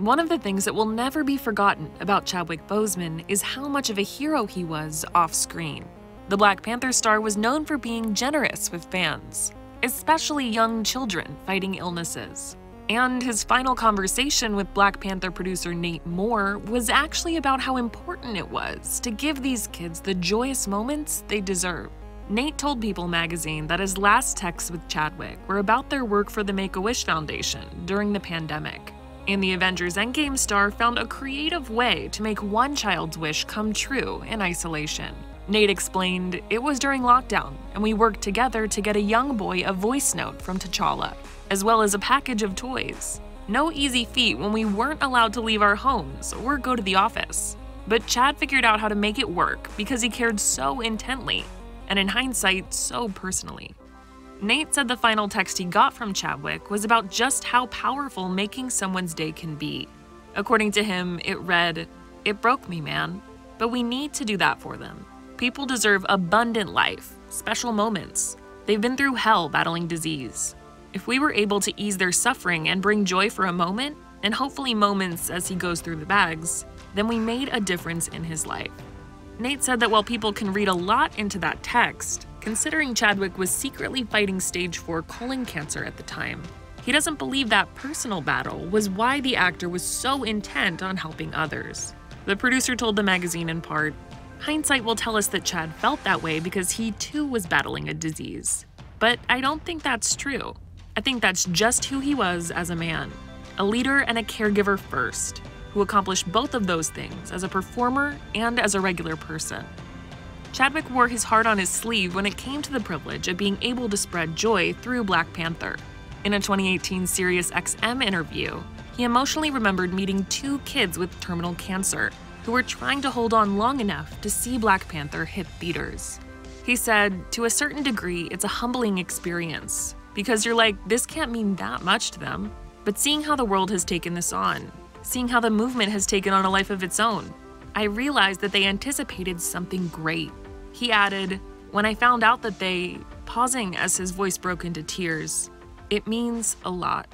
One of the things that will never be forgotten about Chadwick Boseman is how much of a hero he was off screen. The Black Panther star was known for being generous with fans, especially young children fighting illnesses. And his final conversation with Black Panther producer Nate Moore was actually about how important it was to give these kids the joyous moments they deserve. Nate told People magazine that his last texts with Chadwick were about their work for the Make a Wish Foundation during the pandemic. And the Avengers Endgame star found a creative way to make one child's wish come true in isolation. Nate explained, It was during lockdown, and we worked together to get a young boy a voice note from T'Challa, as well as a package of toys. No easy feat when we weren't allowed to leave our homes or go to the office. But Chad figured out how to make it work because he cared so intently, and in hindsight, so personally. Nate said the final text he got from Chadwick was about just how powerful making someone's day can be. According to him, it read, It broke me, man, but we need to do that for them. People deserve abundant life, special moments. They've been through hell battling disease. If we were able to ease their suffering and bring joy for a moment, and hopefully moments as he goes through the bags, then we made a difference in his life. Nate said that while people can read a lot into that text, considering Chadwick was secretly fighting stage 4 colon cancer at the time. He doesn't believe that personal battle was why the actor was so intent on helping others. The producer told the magazine in part, Hindsight will tell us that Chad felt that way because he too was battling a disease. But I don't think that's true. I think that's just who he was as a man a leader and a caregiver first, who accomplished both of those things as a performer and as a regular person. Chadwick wore his heart on his sleeve when it came to the privilege of being able to spread joy through Black Panther. In a 2018 Sirius XM interview, he emotionally remembered meeting two kids with terminal cancer who were trying to hold on long enough to see Black Panther hit theaters. He said, To a certain degree, it's a humbling experience because you're like, this can't mean that much to them. But seeing how the world has taken this on, seeing how the movement has taken on a life of its own, I realized that they anticipated something great. He added, When I found out that they, pausing as his voice broke into tears, it means a lot.